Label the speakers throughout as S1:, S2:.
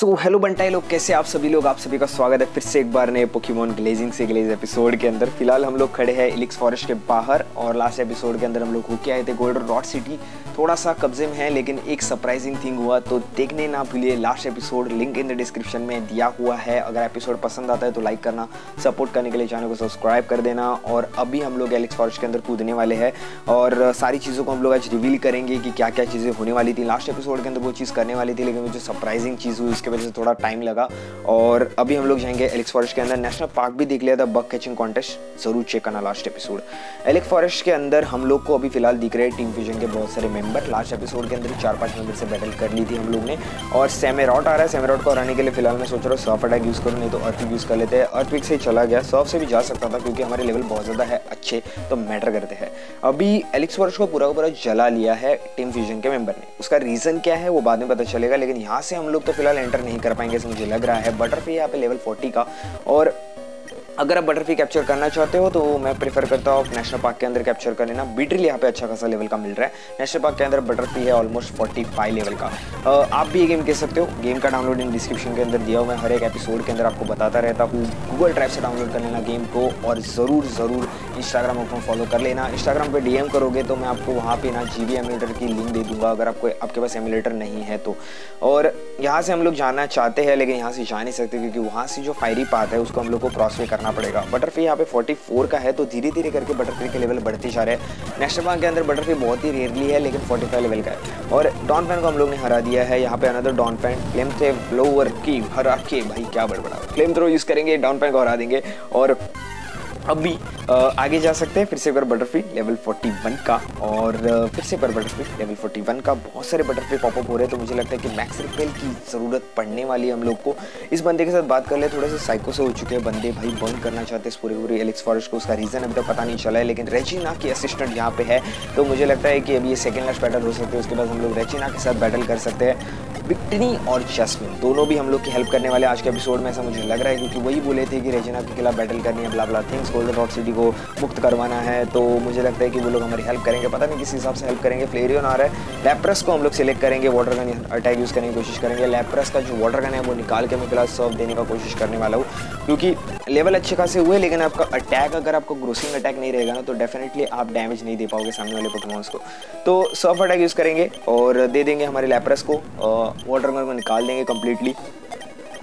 S1: So hello बंटाई लोग, कैसे आप सभी लोग? आप सभी का स्वागत है फिर से एक बार नए पोकेमोन ग्लेजिंग से ग्लेज एपिसोड के अंदर। फ़िलहाल हम लोग खड़े हैं इलिक्स फॉरेस्ट के बाहर और लास्ट एपिसोड के अंदर हम लोग होके आए थे गोल्डन रॉड सिटी थोड़ा सा कब्जे में है, लेकिन एक सरप्राइजिंग थिंग हुआ तो देखने ना भूलिए last episode link in the description में दिया हुआ है। अगर एपिसोड पसंद आता है तो लाइक करना सपोर्ट करने के लिए चैनल को सब्सक्राइब कर देना और अभी हम लोग एलिक्स फॉरेस्ट के अंदर कूदने वाले हैं और सारी चीज़ों को हम लोग आज रिवील करेंगे कि क्या क्या चीज़ें होने वाली थी। लास्ट एपिसोड के अंदर वो चीज़ करने वाली थी, लेकिन वो जो सरप्राइजिंग चीज़ हुई, उसकी वजह से थोड़ा टाइम लगा। और अभी हम लोग जाएँगे एलिक्स फॉरेस्ट के अंदर। नेशनल पार्क भी देख लिया था बग कैचिंग कॉन्टेस्ट ज़रूर चेक करना लास्ट एपिसोड एलिक्स फॉरेस्ट के अंदर हम लोग को अभी फ़िलहाल दिख रहे हैं टीम फ्यूजन के बहुत सारे मेंबर लास्ट एपिसोड के अंदर चार पाँच मेंबर से बैटल कर ली थी हम लोग ने। और सेमेरॉट आ रहा है। सेमेरॉट को हराने के लिए फ़िलहाल मैं सोच रहा हूँ सर्फ अटैक यूज़ करूँ, नहीं तो अर्थ यूज़ कर लेते हैं। अर्थ से चला गया। सर्फ से भी जा सकता था क्योंकि हमारे लेवल बहुत ज़्यादा है, अच्छे तो मैटर करते हैं। अभी एलिक्स फॉरेस्ट को पूरा पूरा जला लिया है टीम फ्यूजन के मेंबर ने। उसका रीज़न क्या है वो बाद में पता चलेगा, लेकिन यहाँ से हम लोग तो फ़िलहाल एंटर नहीं कर पाएँगे मुझे लग रहा है। बटरफ्लाई यहाँ पे लेवल 40 का और अगर आप बटरफ्लाई कैप्चर करना चाहते हो तो मैं प्रीफर करता हूँ नेशनल पार्क के अंदर कैप्चर कर लेना बीट्रिल यहाँ पे अच्छा खासा लेवल का मिल रहा है। नेशनल पार्क के अंदर बटरफ्लाई है ऑलमोस्ट 45 लेवल का। आप भी ये गेम कह सकते हो। गेम का डाउनलोड इन डिस्क्रिप्शन के अंदर दिया हुआ है। हर एक एपिसोड के अंदर आपको बताता रहता हूँ। गूगल ड्राइव से डाउनलोड कर लेना गेम को और ज़रूर ज़रूर इंस्टाग्राम अकाउंट फॉलो कर लेना। इंस्टाग्राम पर डी करोगे तो मैं आपको वहाँ पर ना जी बी की लिंक दे दूँगा। अगर आपको, आपके पास एमुलेटर नहीं है तो। और यहाँ से हम लोग जाना चाहते हैं, लेकिन यहाँ से जा नहीं सकते क्योंकि वहाँ से जो फायरी पाथ है, उसको हम लोग को क्रॉस करना पड़ेगा। बटरफ्री यहाँ पे 44 का है तो धीरे धीरे करके बटरफ्री के लेवल बढ़ते जा रहे हैं। नेशनल पार्क के अंदर बटरफ्री बहुत ही रेयरली है, लेकिन 45 लेवल का है। और डॉन फ़ैन को हम लोग ने हरा दिया है। यहाँ पे अनदर डॉन फ़ैन फ्लेम थे ब्लोअर की, हरा के, भाई क्या बड़बड़ा। फ्लेम थ्रो यूज़ करेंगे डॉन फ़ैन को हरा देंगे। और अब भी आगे जा सकते हैं, फिर से एक बार बटरफ्लाई लेवल 41 का, और फिर से पर बटरफ्लाई लेवल 41 का बहुत सारे बटरफ्लाई पॉपअप हो रहे हैं तो मुझे लगता है कि मैक्स रिपेल की ज़रूरत पड़ने वाली है हम लोग को। इस बंदे के साथ बात कर ले, थोड़े से साइको से हो चुके हैं बंदे, भाई बर्न करना चाहते हैं इस पूरे पूरे एलेक्स फॉरेस्ट को, उसका रीज़न अभी तक पता नहीं चला है, लेकिन रेचिना की असिस्टेंट यहाँ पे है तो मुझे लगता है कि अभी ये सेकेंड लास्ट बैटल हो सकते हैं, उसके बाद हम लोग रेचिना के साथ बैटल कर सकते हैं। विक्टनी और जस्मिन। दोनों भी हम लोग की हेल्प करने वाले आज के एपिसोड में, ऐसा मुझे लग रहा है, क्योंकि वही बोले थे कि रेजिना के खिलाफ बैटल करनी है blah blah things golden rock city को मुक्त करवाना है तो मुझे लगता है कि वो लोग हमारी हेल्प करेंगे। पता नहीं किस हिसाब से हेल्प करेंगे फ्लेरियन आ रहा है। लेप्रस को हम लोग सिलेक्ट करेंगे वाटर गन अटैक यूज़ करने की कोशिश करेंगे। लेप्रस का जो वाटर गन है, वो निकाल के मैं फ़िलहाल सर्व देने का कोशिश करने वाला हूँ, क्योंकि लेवल अच्छे खासे हुए, लेकिन आपका अटैक अगर आपको ग्रोसिंग अटैक नहीं रहेगा ना तो डेफिनेटली आप डैमेज नहीं दे पाओगे सामने वाले पोकेमोन्स को। तो सर्फ अटैक यूज़ करेंगे और दे देंगे हमारे लेप्रस को वाटर गन को निकाल देंगे कम्प्लीटली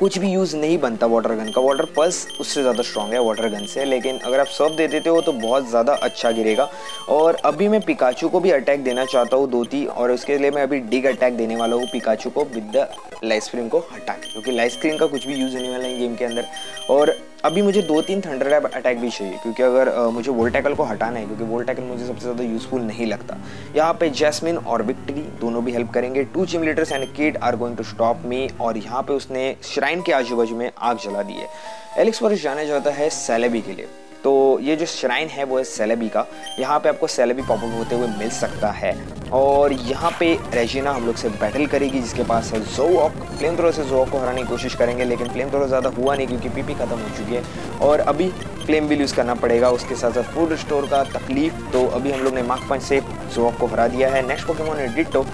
S1: कुछ भी यूज़ नहीं बनता वाटर गन का। वाटर पल्स उससे ज़्यादा स्ट्रॉन्ग है वाटर गन से। लेकिन अगर आप सर्व दे देते हो तो बहुत ज़्यादा अच्छा गिरेगा। और अभी मैं पिकाचू को भी अटैक देना चाहता हूँ दो और उसके लिए मैं अभी डिग अटैक देने वाला हूँ पिकाचू को विद द लाइस क्रीम को हटा क्योंकि लाइस क्रीम का कुछ भी यूज़ होने वाला है गेम के अंदर। और अभी मुझे दो तीन थंडर रैप अटैक भी चाहिए, क्योंकि अगर मुझे वोल्ट टैकल को हटाना है, क्योंकि वोल्ट टैकल मुझे सबसे ज़्यादा यूजफुल नहीं लगता। यहाँ पे जैस्मिन और विक्ट्री दोनों भी हेल्प करेंगे। Two chimliters and kid are going to stop me और यहाँ पे उसने श्राइन के आजू बाजू में आग जला दी है। एलिक्स वर्ष जाना जाता है सैलेबी के लिए। तो ये जो श्राइन है वो है सेलेबी का, यहाँ पे आपको सेलेबी पॉपअप होते हुए मिल सकता है। और यहाँ पे रेजिना हम लोग से बैटल करेगी, जिसके पास है जोक फ्लेम थ्रो से जोक को हराने की कोशिश करेंगे, लेकिन फ्लेम थ्रो ज़्यादा हुआ नहीं क्योंकि पीपी खत्म हो चुकी है। और अभी फ्लेम बिल यूज़ करना पड़ेगा, उसके साथ साथ फ़ूड स्टोर का तकलीफ़। तो अभी हम लोग ने मार्क पंच से जोक को हरा दिया है। नेक्स्ट पोकेमोन है डिटो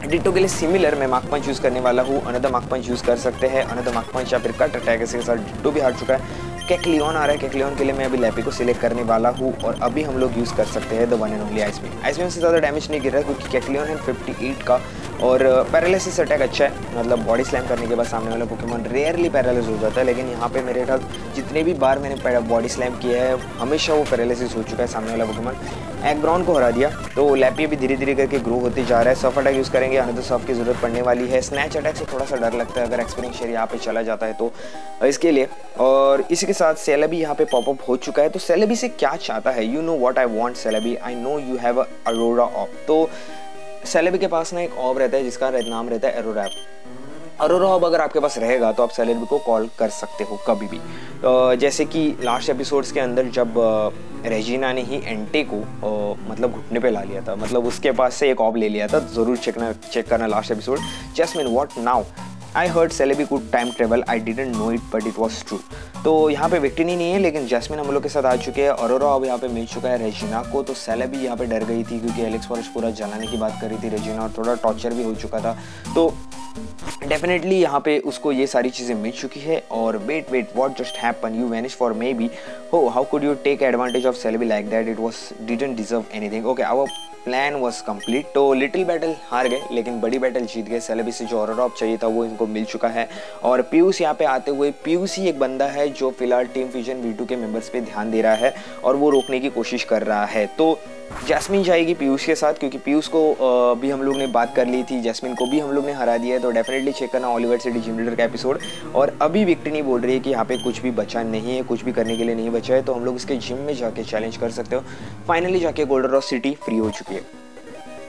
S1: डिटो के लिए सिमिलर मैं मार्क पंच यूज़ करने वाला हूँ। अनदर मार्क पंच यूज़ कर सकते हैं। अनदर मार्क पंच या फिर कट अटैक इसके साथ डिटो भी हार चुका है। कैकलियन आ रहा है कैकलियन के लिए मैं अभी लैपी को सिलेक्ट करने वाला हूँ और अभी हम लोग यूज़ कर सकते हैं the one and only ice beam ice beam से ज़्यादा डैमेज नहीं गिर रहा क्योंकि कैकलियन है 58 का और पैरालिसिस अटैक अच्छा है। मतलब बॉडी स्लैम करने के बाद सामने वाला पोकेमोन रेयरली पैरालिस हो जाता है, लेकिन यहाँ पे मेरे ख्याल जितने भी बार मैंने बॉडी स्लैम किया है, हमेशा वो पैरालिसिस हो चुका है सामने वाला पोकेमोन एग्रॉन को हरा दिया तो लैपी अभी धीरे धीरे करके ग्रो होते जा रहा है। सफ अटैक यूज़ करेंगे अनदर सफ की ज़रूरत पड़ने वाली है। स्नैच अटैक से थोड़ा सा डर लगता है, अगर एक्सपीरियंस शेयर यहाँ पे चला जाता है तो इसके लिए। और इसी के साथ सेलेबी यहाँ पे पॉपअप हो चुका है। तो सेलेबी से क्या चाहता है? You know what I want Celebi I know you have aurora op तो सेलेबी के पास ना एक ऑब रहता है, जिसका नाम रहता है एरोरैप अरोरा ऑब अगर आपके पास रहेगा तो आप सेलेबी को कॉल कर सकते हो कभी भी। तो जैसे कि लास्ट एपिसोड्स के अंदर जब रेजिना ने ही एंटे को मतलब घुटने पे ला लिया था मतलब उसके पास से एक ऑब ले लिया था, ज़रूर चेकना चेक करना last episode just mean what now I heard Celebi could time travel I didn't know it but it was true तो यहाँ पे विक्टिनी नहीं है, लेकिन जैस्मिन हम लोग के साथ आ चुके हैं। और अब यहाँ पे मिल चुका है रेजिना को। तो सेलेबी यहाँ पे डर गई थी क्योंकि एलेक्स फॉरेस्ट पूरा जलाने की बात कर रही थी। रेजिना और थोड़ा टॉर्चर भी हो चुका था। तो डेफिनेटली यहाँ पे उसको ये सारी चीज़ें मिल चुकी है और wait wait what just happen you vanish for maybe हो how could you take advantage of Celebi like that it was didn't deserve anything okay our plan was complete तो लिटिल बैटल हार गए, लेकिन बड़ी बैटल जीत गए। Celebi से जो order of चाहिए था, वो इनको मिल चुका है। और पीयूष यहाँ पे आते हुए पीयूष ही एक बंदा है जो फ़िलहाल टीम फ्यूजन वी के मेंबर्स पे ध्यान दे रहा है और वो रोकने की कोशिश कर रहा है। तो जैस्मिन जाएगी पीयूष के साथ, क्योंकि पीयूष को भी हम लोग ने बात कर ली थी, जैस्मिन को भी हम लोग ने हरा दिया है तो डेफिनेटली चेक करना ऑलिवर सिटी जिम लीडर का एपिसोड और अभी विक्टी नहीं बोल रही है कि यहाँ पे कुछ भी बचा नहीं है, कुछ भी करने के लिए नहीं बचा है तो हम लोग इसके जिम में जाके चैलेंज कर सकते हो। फाइनली जाके गोल्डन रॉस सिटी फ्री हो चुकी है।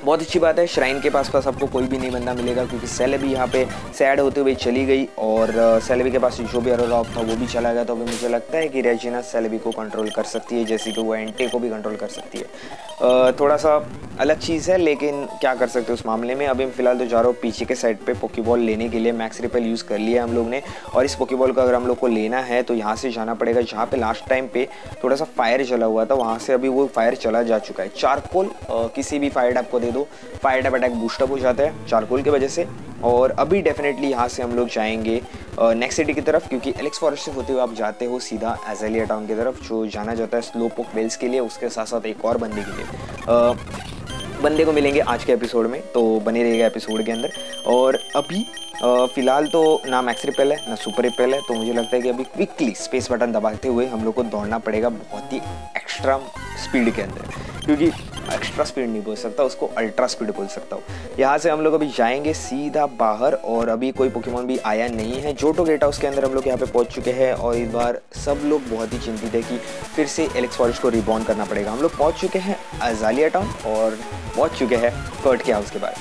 S1: बहुत अच्छी बात है, श्राइन के पास पास आपको कोई भी नहीं बंदा मिलेगा क्योंकि सेलेबी यहाँ पे सैड होते हुए चली गई और सेलेबी के पास जो भी अरोरा था वो भी चला गया तो अभी मुझे लगता है कि रेजिना सेलेबी को कंट्रोल कर सकती है, जैसे कि वो एंटे को भी कंट्रोल कर सकती है। थोड़ा सा अलग चीज़ है, लेकिन क्या कर सकते उस मामले में? अभी फ़िलहाल तो जा रहा हूँ पीछे के साइड पर पोकीबॉल लेने के लिए मैक्स रिपेल यूज़ कर लिया हम लोग ने, और इस पोकीबॉल को अगर हम लोग को लेना है तो यहाँ से जाना पड़ेगा, जहाँ पे लास्ट टाइम पे थोड़ा सा फायर चला हुआ था, वहाँ से अभी वो फायर चला जा चुका है। चारकोल किसी भी फायर आपको दे दो फायर टाइप अटैक बूस्टअप हो जाता है चारकोल की वजह से। और अभी डेफिनेटली यहाँ से हम लोग जाएँगे नेक्स्ट सिटी की तरफ़, क्योंकि एलेक्स फॉरेस्ट से होते हुए आप जाते हो सीधा एजेलिया टाउन की तरफ़, जो जाना जाता है स्लोपोक वेल्स के लिए, उसके साथ साथ एक और बंदे के लिए। बंदे को मिलेंगे आज के एपिसोड में तो बने रहेगा एपिसोड के अंदर। और अभी फ़िलहाल तो ना मैक्स रिपेल है, ना सुपर रिपेल है तो मुझे लगता है कि अभी क्विकली स्पेस बटन दबाते हुए हम लोग को दौड़ना पड़ेगा बहुत ही एक्स्ट्रा स्पीड के अंदर। क्योंकि एक्स्ट्रा स्पीड नहीं बोल सकता, उसको अल्ट्रा स्पीड बोल सकता हूँ। यहाँ से हम लोग अभी जाएँगे सीधा बाहर और अभी कोई पोकेमोन भी आया नहीं है। जोटो गेट हाउस के अंदर हम लोग यहाँ पे पहुँच चुके हैं और इस बार सब लोग बहुत ही चिंतित है कि फिर से एलेक्स फॉरेस्ट को रिबॉन्ड करना पड़ेगा। हम लोग पहुँच चुके हैं अजालिया टाउन और पहुँच चुके हैं कर्ट के हाउस के बाद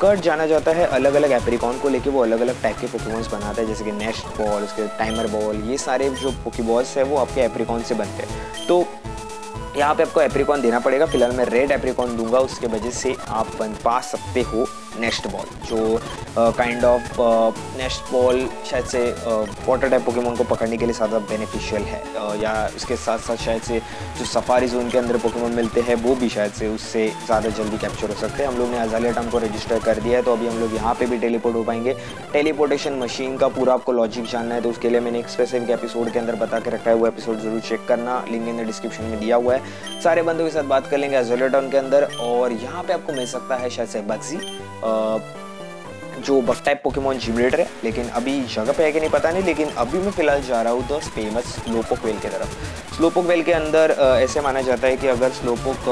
S1: कर्ट जाना जाता है अलग अलग एप्रिकॉन को लेके, वो अलग अलग टाइप के पोकेमोन्स बनाता है, जैसे कि नेस्ट बॉल उसके टाइमर बॉल ये सारे जो पोकीबॉल्स है, वो आपके एप्रिकॉन से बनते हैं। तो यहाँ पे आपको एप्रिकॉन देना पड़ेगा। फ़िलहाल मैं रेड एप्रिकॉन दूँगा उसके वजह से आप बन पा सकते हो नेस्ट बॉल। जो काइंड ऑफ़ नेस्ट बॉल शायद से वाटर टाइप पोकेमोन को पकड़ने के लिए ज़्यादा बेनिफिशियल है। uh, या उसके साथ साथ शायद से जो सफारी जोन के अंदर पोकेमोन मिलते हैं वो भी शायद से उससे ज़्यादा जल्दी कैप्चर हो सकते हैं। हम लोग ने अजालिया टम को रजिस्टर कर दिया है तो अभी हम लोग यहाँ पर भी टेलीपोर्ट हो पाएँगे। टेलीपोर्टेशन मशीन का पूरा आपको लॉजिक जानना है तो उसके लिए मैंने एक स्पेसिफिक एपिसोड के अंदर बता के रखा है वो एपिसोड ज़रूर चेक करना। लिंक इन डिस्क्रिप्शन में दिया हुआ है। सारे बंदों के साथ बात कर लेंगे अजालिया के अंदर, और यहाँ पे आपको मिल सकता है शायद से बक्सी जो बग टाइप पोकेमोन जिमरेटर है, लेकिन अभी जगह पे है कि नहीं पता नहीं, लेकिन अभी मैं फ़िलहाल जा रहा हूँ तो फ़ेमस स्लोपोक वेल की तरफ़। स्लोपोक वेल के अंदर ऐसे माना जाता है कि अगर स्लोपोक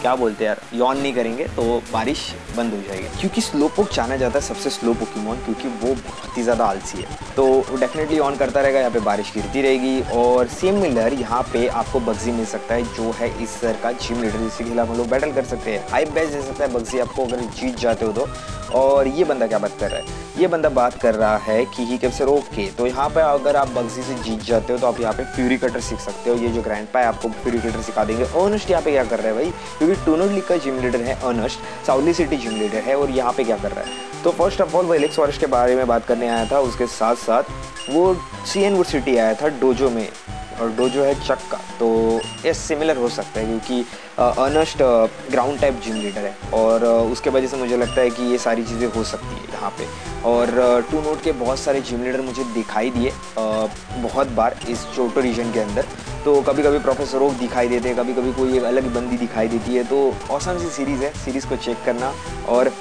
S1: क्या बोलते हैं यार यॉन नहीं करेंगे तो बारिश बंद हो जाएगी। क्योंकि स्लोपोक जाना जाता है सबसे स्लो पोकेमोन क्योंकि वो बहुत ही ज़्यादा आलसी है। तो डेफिनेटली ऑन करता रहेगा, यहाँ पे बारिश गिरती रहेगी, और सेम मिलर यहाँ पे आपको बग्जी मिल सकता है, जो है इस सर का जिम लीडर जिसके खिलाफ हम लोग बैटल कर सकते हैं। हाई बेस्ट दे सकता है बग्जी आपको अगर जीत जाते हो तो। और ये बंदा क्या बात कर। रहा है ये बंदा बात कर रहा है कि ही कैप्चर ओके तो यहाँ पे अगर आप बग्जी से जीत जाते हो तो आप यहाँ पे फ्यूरी कटर सीख सकते हो। ये जो ग्रैंड पा है, आपको फ्यूरी कटर सिखा देंगे। अर्नस्ट यहाँ पे क्या कर रहा है भाई? क्योंकि टूनो लीग का जिम लीडर है अर्नस्ट साउली सिटी जिम लीडर है, और यहाँ पे क्या कर रहा है? तो फ़र्स्ट ऑफ़ ऑल वो एलेक्स वॉरिश के बारे में बात करने आया था। उसके साथ साथ वो सी एन सिटी आया था डोजो में, और डोजो है चक्का तो ये सिमिलर हो सकता है, क्योंकि Ernst ground type gym leader है। और उसके वजह से मुझे लगता है कि ये सारी चीज़ें हो सकती है। यहाँ पे। और टू नोट के बहुत सारे जिम लीडर मुझे दिखाई दिए बहुत बार इस छोटो रीजन के अंदर। तो कभी कभी प्रोफेसर रोग दिखाई देते हैं कभी कभी कोई अलग बंदी दिखाई देती है। तो औसम सी सीरीज़ है सीरीज़ को चेक करना। और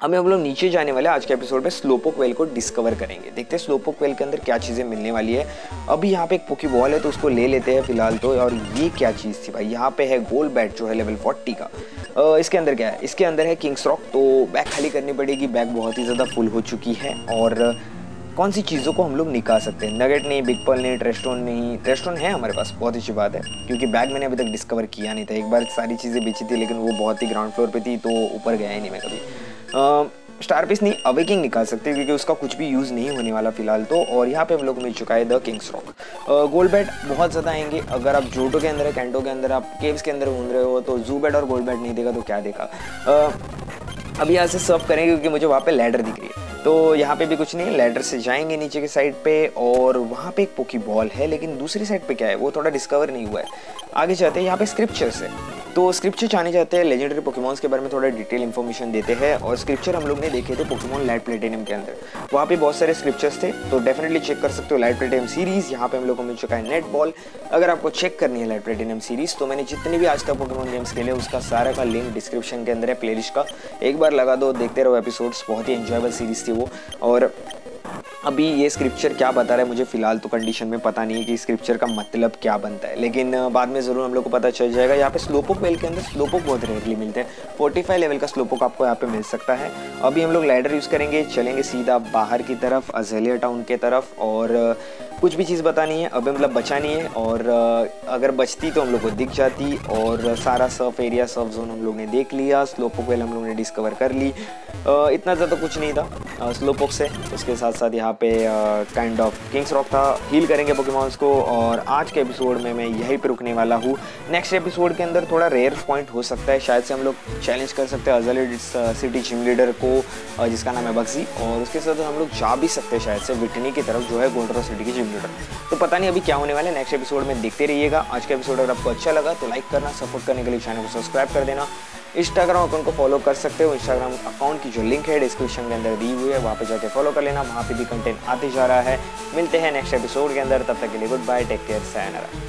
S1: हमें हम लोग नीचे जाने वाले आज के एपिसोड में स्लोपोक वेल को डिस्कवर करेंगे। देखते हैं स्लोपोक वेल के अंदर क्या चीज़ें मिलने वाली है। अभी यहाँ पे एक पोकी बॉल है तो उसको ले लेते हैं फ़िलहाल तो और ये क्या चीज़ थी भाई? यहाँ पे है गोल्ड बैट जो है लेवल फोर्टी का। इसके अंदर क्या है? इसके अंदर है किंग्स रॉक तो बैग खाली करनी पड़ेगी। बैग बहुत ही ज़्यादा फुल हो चुकी है, और कौन सी चीज़ों को हम लोग निकाल सकते हैं? नगेट नहीं बिग पल नहीं ट्रेस्टोन नहीं। ट्रेस्टोन है हमारे पास, बहुत अच्छी बात है, क्योंकि बैग मैंने अभी तक डिस्कवर किया नहीं था। एक बार सारी चीज़ें बेची थी, लेकिन वो बहुत ही ग्राउंड फ्लोर पे थी तो ऊपर गया ही नहीं मैं कभी। स्टार पीस नहीं अवेकिंग निकाल सकते क्योंकि उसका कुछ भी यूज़ नहीं होने वाला फ़िलहाल तो और यहाँ पे हम लोग मिल चुका है the king's rock gold bat बहुत ज़्यादा आएँगे, अगर आप जोटो के अंदर है कैंटो के अंदर आप केव्स के अंदर घूम रहे हो तो जू बैट और गोल्ड बैट नहीं देगा तो क्या देखा? अब यहाँ से सर्व करेंगे, क्योंकि मुझे वहाँ पे लैडर दिख रही है। तो यहाँ पे भी कुछ नहीं है लैडर से जाएँगे नीचे के साइड पे, और वहाँ पे एक पोकी बॉल है, लेकिन दूसरी साइड पे क्या है, वो थोड़ा डिस्कवर नहीं हुआ है। आगे जाते हैं यहाँ पे स्क्रिप्चर्स है। तो स्क्रिप्चर जाने जाते हैं लेजेंडरी पोकेमॉन्स के बारे में थोड़ा डिटेल इन्फॉर्मेशन देते हैं और स्क्रिप्चर हम लोग ने देखे थे पोकेमॉन लाइट प्लेटिनियम के अंदर। वहाँ पे बहुत सारे स्क्रिप्चर्स थे तो डेफिनेटली चेक कर सकते हो लाइट प्लेटिनियम सीरीज़ यहाँ पे हम लोग को मिल चुका है नेट बॉल अगर आपको चेक करनी है लाइट प्लेटिनियम सीरीज़ तो मैंने जितने भी आज तक पोकेमॉन गेम्स खेले, उसका सारा का लिंक डिस्क्रिप्शन के अंदर है प्लेलिस्ट का। एक बार लगा दो, देखते रहो एपिसोड्स बहुत ही एंजॉयबल सीरीज़ थी वो। और अभी ये स्क्रिप्चर क्या बता रहा है, मुझे फ़िलहाल तो कंडीशन में पता नहीं है कि स्क्रिप्चर का मतलब क्या बनता है। लेकिन बाद में ज़रूर हम लोग को पता चल जाएगा। यहाँ पे स्लोपोक वेल के अंदर स्लोपोक बहुत रेयरली मिलते हैं। 45 लेवल का स्लोपोक आपको यहाँ पे मिल सकता है। अभी हम लोग लाइडर यूज़ करेंगे, चलेंगे सीधा बाहर की तरफ़ अजेलिया टाउन के तरफ़ और कुछ भी चीज़ बतानी है। अभी मतलब बचानी है और अगर बचती तो हम लोग को दिख जाती और सारा सर्फ एरिया सर्फ जोन हम लोग ने देख लिया। स्लोपोक वेल हम लोग ने डिस्कवर कर ली। इतना ज़्यादा कुछ नहीं था। स्लोपोक से। उसके साथ साथ यहाँ पे काइंड ऑफ़ किंग्स रॉक था। हील करेंगे पोकेमॉन्स को और आज के एपिसोड में मैं यहीं पे रुकने वाला हूँ। नेक्स्ट एपिसोड के अंदर थोड़ा रेयर पॉइंट हो सकता है। शायद से हम लोग चैलेंज कर सकते हैं अजल सिटी जिम लीडर को जिसका नाम है बक्सी और उसके साथ हम लोग जा भी सकते हैं शायद से विटनी की तरफ़, जो है गोल्डरो सिटी की जिम लीडर तो पता नहीं अभी क्या होने वाले नेक्स्ट एपिसोड में देखते रहिएगा। आज का एपिसोड अगर आपको अच्छा लगा तो लाइक करना सपोर्ट करने के लिए चैनल को सब्सक्राइब कर देना। इंस्टाग्राम अकाउंट को फॉलो कर सकते हो। इंस्टाग्राम अकाउंट की जो लिंक है डिस्क्रिप्शन के अंदर दी हुई है, वहाँ पे जाके फॉलो कर लेना। वहाँ पे भी कंटेंट आते जा रहा है। मिलते हैं नेक्स्ट एपिसोड के अंदर। तब तक के लिए गुड बाय टेक केयर सैनरा